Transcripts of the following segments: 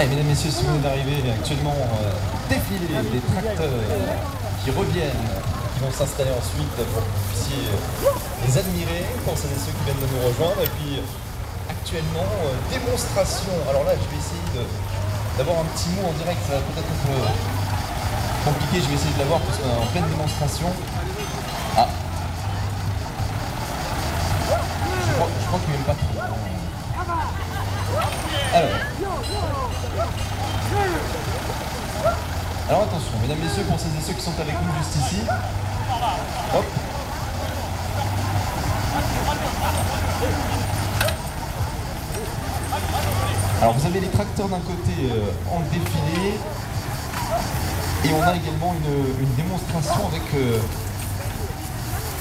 Eh, mesdames, messieurs, si vous venez d'arriver actuellement euh, défiler des tracteurs qui reviennent, qui vont s'installer ensuite pour que vous puissiez euh, les admirer pour celles et ceux qui viennent de nous rejoindre. Et puis actuellement, euh, démonstration. Alors là, je vais essayer d'avoir un petit mot en direct, ça va peut-être être euh, compliqué, je vais essayer de l'avoir parce qu'on est en pleine démonstration. Ah. Je crois, je crois qu'il pas trop. Alors. Alors attention, mesdames, messieurs, pour celles et ceux qui sont avec nous juste ici. Hop. Alors vous avez les tracteurs d'un côté euh, en défilé et on a également une, une démonstration avec euh,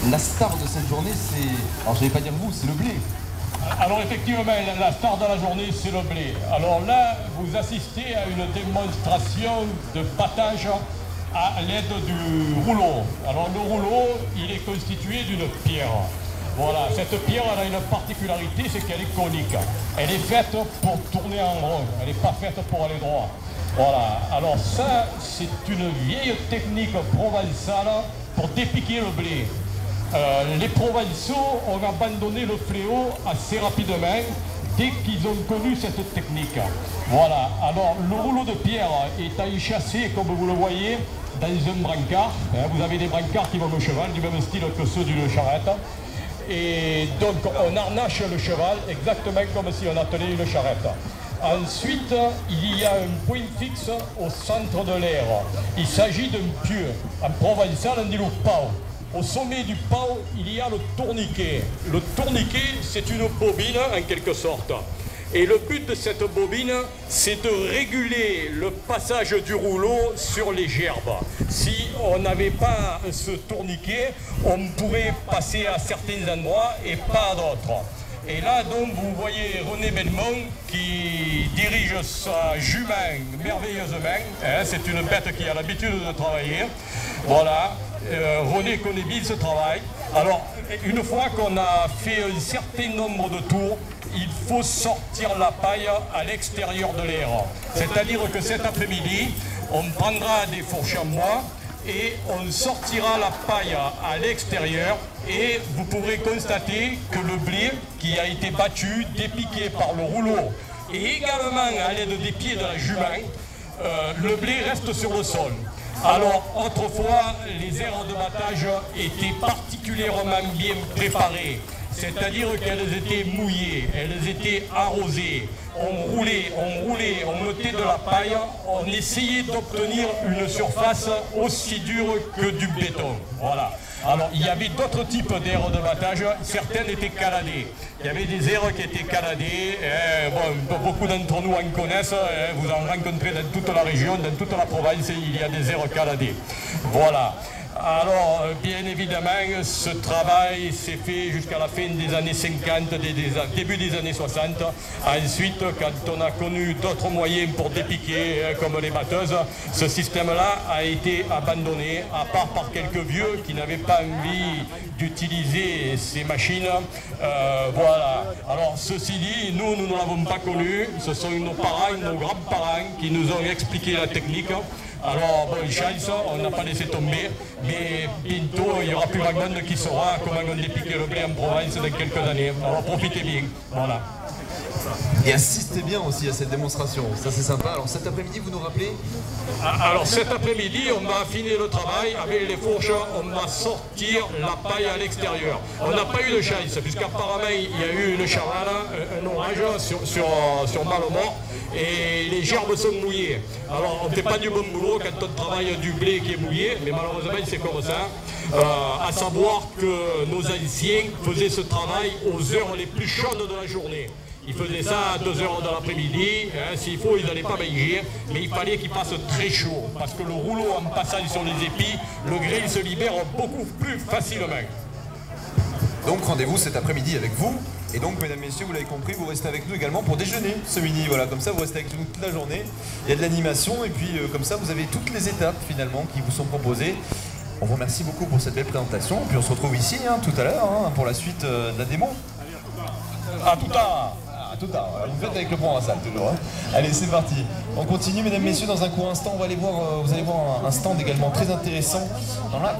la star de cette journée, c'est, alors je vais pas dire vous, c'est le blé. Alors effectivement, la- star de la journée, c'est le blé. Alors là, vous assistez à une démonstration de battage à l'aide du rouleau. Alors le rouleau, il est constitué d'une pierre. Voilà, cette pierre, elle a une particularité, c'est qu'elle est conique. Elle est faite pour tourner en rond, elle n'est pas faite pour aller droit. Voilà, alors ça, c'est une vieille technique provençale pour dépiquer le blé. Euh, les Provençaux ont abandonné le fléau assez rapidement dès qu'ils ont connu cette technique. Voilà, alors le rouleau de pierre est enchâssé, comme vous le voyez, dans un brancard. Hein, vous avez des brancards qui vont au cheval, du même style que ceux d'une charrette. Et donc on harnache le cheval exactement comme si on attelait une charrette. Ensuite, il y a un point fixe au centre de l'air. Il s'agit d'un pieu. En provençal, on dit le pau. Au sommet du pau, il y a le tourniquet. Le tourniquet, c'est une bobine en quelque sorte. Et le but de cette bobine, c'est de réguler le passage du rouleau sur les gerbes. Si on n'avait pas ce tourniquet, on pourrait passer à certains endroits et pas à d'autres. Et là, donc, vous voyez René Belmont qui dirige sa jument merveilleusement. hein, c'est une bête qui a l'habitude de travailler. Voilà. Euh, René connaît bien ce travail. Alors, une fois qu'on a fait un certain nombre de tours, il faut sortir la paille à l'extérieur de l'air. C'est-à-dire que cet après-midi, on prendra des fourches en bois et on sortira la paille à l'extérieur et vous pourrez constater que le blé qui a été battu, dépiqué par le rouleau et également à l'aide des pieds de la jument, euh, le blé reste sur le sol. Alors autrefois, les aires de battage étaient particulièrement bien préparées. C'est-à-dire qu'elles étaient mouillées, elles étaient arrosées. On roulait, on roulait, on mettait de la paille, on essayait d'obtenir une surface aussi dure que du béton. Voilà. Alors, il y avait d'autres types d'aires de battage, certaines étaient caladées. Il y avait des aires qui étaient caladées, eh, bon, beaucoup d'entre nous en connaissent, eh, vous en rencontrez dans toute la région, dans toute la province, il y a des aires caladées. Voilà. Alors, euh, bien évidemment, ce travail s'est fait jusqu'à la fin des années 50, des, des- début des années 60. Ensuite, quand on a connu d'autres moyens pour dépiquer, hein, comme les batteuses, ce système-là a été abandonné, à part par quelques vieux qui n'avaient pas envie d'utiliser ces machines. Euh, voilà. Alors, ceci dit, nous, nous ne l'avons pas connu. Ce sont nos parents, nos grands-parents qui nous ont expliqué la technique. Alors, bonne chance, on n'a pas laissé tomber, mais bientôt, il n'y aura plus monde qui saura comment on dépique le blé en Provence dans quelques années. Alors, profitez bien. Voilà. Et assistez bien aussi à cette démonstration, ça c'est sympa. Alors cet après-midi, vous nous rappelez Ah, Alors cet après-midi, on va affiner le travail avec les fourches, on va sortir la paille à l'extérieur. On n'a pas eu de chance, puisqu'apparemment il y a eu une chavala, un, un orage sur, sur, sur Malemort, et les gerbes sont mouillées. Alors on ne fait pas du bon boulot quand on travaille du blé qui est mouillé, mais malheureusement c'est comme ça. Euh, à savoir que nos anciens faisaient ce travail aux heures les plus chaudes de la journée. Ils faisaient ça à 2 heures de l'après-midi, hein, s'il faut, ils n'allaient pas manger, mais il fallait qu'il passe très chaud, parce que le rouleau, en passant sur les épis, le grill se libère beaucoup plus facilement. Donc rendez-vous cet après-midi avec vous. Et donc, mesdames, messieurs, vous l'avez compris, vous restez avec nous également pour déjeuner ce midi. Voilà, comme ça, vous restez avec nous toute la journée. Il y a de l'animation et puis euh, comme ça, vous avez toutes les étapes finalement qui vous sont proposées. On vous remercie beaucoup pour cette belle présentation. Puis on se retrouve ici hein, tout à l'heure hein, pour la suite euh, de la démo. À tout à tout tard. Vous faites avec le salle toujours. hein. Allez, c'est parti. On continue, mesdames, messieurs, dans un court instant. On va aller voir, euh, vous allez voir un, stand également très intéressant dans la.